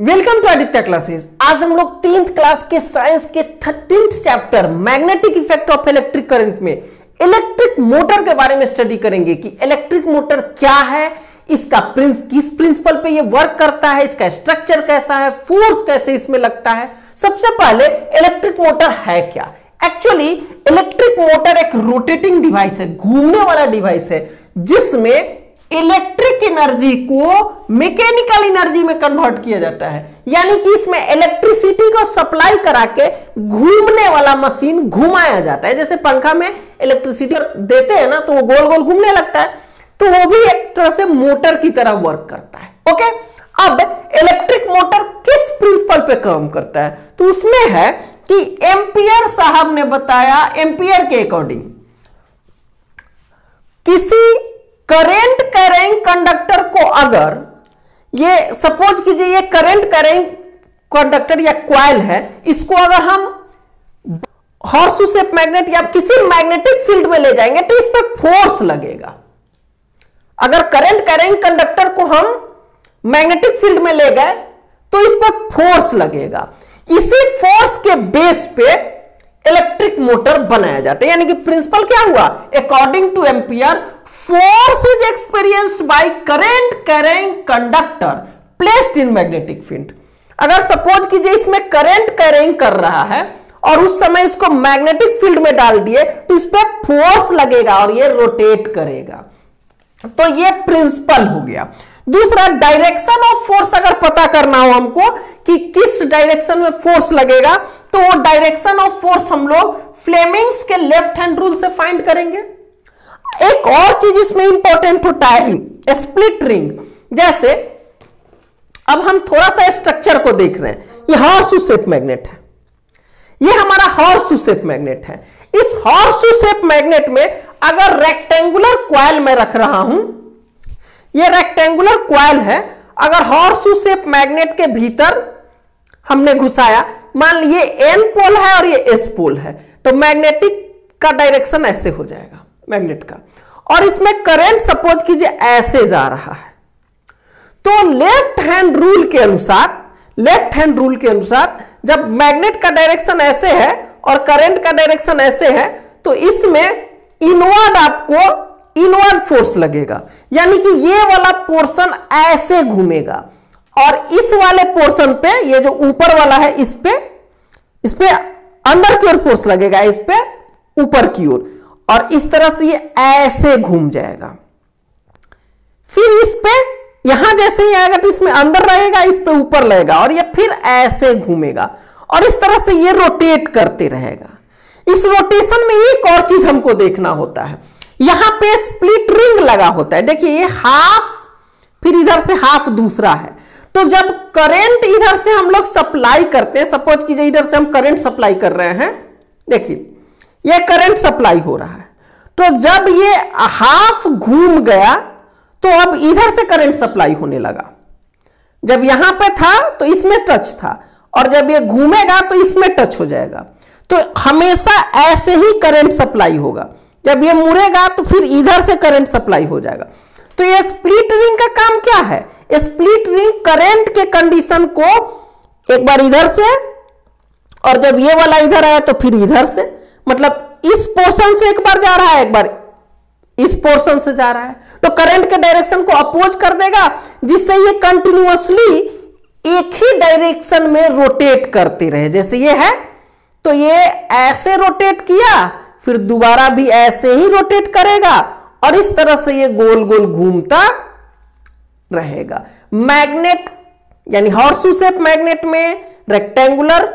Welcome to Aditya classes आज हम लोग टेंथ क्लास के साइंस के thirteen chapter magnetic effect of electric current में इलेक्ट्रिक मोटर के बारे में स्टडी करेंगे कि इलेक्ट्रिक मोटर क्या है, इसका प्रिंस किस प्रिंसिपल पे ये वर्क करता है, इसका स्ट्रक्चर कैसा है फोर्स कैसे इसमें लगता है। सबसे पहले इलेक्ट्रिक मोटर है क्या? एक्चुअली इलेक्ट्रिक मोटर एक रोटेटिंग डिवाइस है, घूमने वाला डिवाइस है, जिसमें इलेक्ट्रिक एनर्जी को मैकेनिकल एनर्जी में कन्वर्ट किया जाता है। यानी कि इसमें इलेक्ट्रिसिटी को सप्लाई करा के घूमने वाला मशीन घुमाया जाता है। जैसे पंखा में इलेक्ट्रिसिटी देते हैं ना तो वो गोल गोल घूमने लगता है। तो वो भी एक तरह से मोटर की तरह वर्क करता है। ओके? अब इलेक्ट्रिक मोटर किस प्रिंसिपल पे काम करता है? तो उसमें है कि एम्पियर साहब ने बताया, एम्पियर के अकॉर्डिंग किसी करेंट कंडक्टर को अगर ये सपोज़ कीजिए ये करंट कैरिंग कंडक्टर या क्वाइल है, इसको अगर हम हॉर्सू सेप मैग्नेट या किसी मैग्नेटिक फ़ील्ड में ले जाएँगे तो इस पर फोर्स लगेगा। अगर करंट कैरिंग कंडक्टर को हम मैग्नेटिक फ़ील्ड में ले गए तो इस पर फोर्स लगेगा। इसी फोर्स के बेस पे इलेक्ट्रिक मोटर बनाया जाता है। यानी कि प्रिंसिपल क्या हुआ? According to Ampere force is experienced by current carrying conductor placed in magnetic field अगर सपोज़ कीजिए इसमें करंट कैरिंग कर रहा है, और उस समय इसको मैग्नेटिक फ़ील्ड में डाल दिए तो इस पर फोर्स लगेगा और ये रोटेट करेगा। तो ये प्रिंसिपल हो गया। दूसरा डायरेक्शन ऑफ़ फोर्स अगर पता करना हो हमको कि किस डायरेक्शन में फोर्स लगेगा तो वो डायरेक्शन ऑफ़ फोर्स हम लोग फ्लेमिंग्स के लेफ़्ट हैंड रूल से फाइंड करेंगे। एक और चीज़ इसमें इंपॉर्टेंट होता है स्प्लिट रिंग जैसे, अब हम थोड़ा सा स्ट्रक्चर को देख रहे हैं। ये हॉर्सू सेप मैग्नेट है। ये हमारा हॉर्सू सेप मैग्नेट है। इस हॉर्सू सेप मैग्नेट में अगर रेक्टेंगुलर क्वाइल में रख रहा हूँ, ये रेक्टेंगुलर क्वाइल है। अगर हॉर्सू सेप मैग्नेट के भीतर हमने घुसाया, मान लीजिए एन पोल है और ये एस पोल है तो मैग्नेटिक का डायरेक्शन ऐसे हो जाएगा। मैग्नेट का। और इसमें करंट सपोज़ कीजिए ऐसे जा रहा है। तो लेफ़्ट हैंड रूल के अनुसार, लेफ़्ट हैंड रूल के अनुसार जब मैग्नेट का डायरेक्शन ऐसे है और करंट का डायरेक्शन ऐसे है तो इसमें इनवर्ड आपको इनवर्ड फोर्स लगेगा। यानी कि ये वाला पोर्शन ऐसे घूमेगा। और इस वाले पोर्शन पे, ये जो ऊपर वाला है, इस पे इस पे अंदर की ओर फोर्स लगेगा, इस पे ऊपर की ओर। और इस तरह से ये ऐसे घूम जाएगा। फिर इस पे, यहाँ जैसे ही आएगा तो इसमें अंदर रहेगा, इस पे ऊपर रहेगा और ये फिर ऐसे घूमेगा और इस तरह से ये रोटेट करते रहेगा। इस रोटेशन में एक और चीज़ हमको देखना होता है। यहाँ पे स्प्लिट रिंग लगा होता है। देखिए, ये हाफ़ फिर इधर से हाफ़ दूसरा है। तो जब करंट इधर से हम लोग सप्लाई करते हैं सपोज़ कीजिए इधर से हम करंट सप्लाई कर रहे हैं, देखिए ये करंट सप्लाई हो रहा है। तो जब ये हाफ़ घूम गया तो अब इधर से करंट सप्लाई होने लगा। जब यहाँ पे था तो इसमें टच था। और जब ये घूमेगा तो इसमें टच हो जाएगा। तो हमेशा ऐसे ही करंट सप्लाई होगा। जब ये मुड़ेगा तो फिर इधर से करंट सप्लाई हो जाएगा। तो ये स्प्लिट रिंग का काम क्या है? स्प्लिट रिंग करंट के कंडीशन को एक बार इधर से, और जब ये वाला इधर आया तो फिर इधर से। मतलब इस पोर्शन से एक बार जा रहा है, एक बार इस पोर्शन से जा रहा है। तो करंट के डायरेक्शन को अपोज कर देगा, जिससे ये कंटिन्यूअसली एक ही डायरेक्शन में रोटेट करते रहे। जैसे ये है तो ये ऐसे रोटेट किया, फिर दोबारा भी ऐसे ही रोटेट करेगा, और इस तरह से ये गोल गोल घूमता रहेगा। मैग्नेट, यानी हॉर्सू शेप मैग्नेट में रेक्टेंगुलर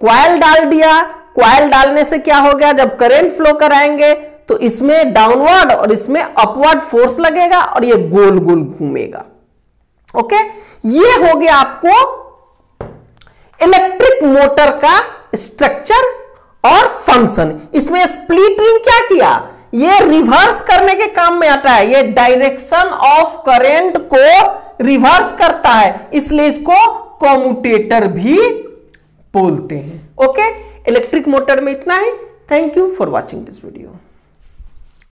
क्वाइल डाल दिया क्वाइल डालने से क्या हो गया? जब करंट फ्लो कराएँगे तो इसमें डाउनवर्ड और इसमें अपवर्ड फोर्स लगेगा और ये गोल गोल घूमेगा। ओके ये हो गया आपको इलेक्ट्रिक मोटर का स्ट्रक्चर और फ़ंक्शन इसमें स्प्लिट रिंग क्या किया? ये रिवर्स करने के काम में आता है। ये डायरेक्शन ऑफ़ करंट को रिवर्स करता है। इसलिए इसको कॉम्यूटेटर भी बोलते हैं। ओके इलेक्ट्रिक मोटर में इतना है। Thank you for watching this video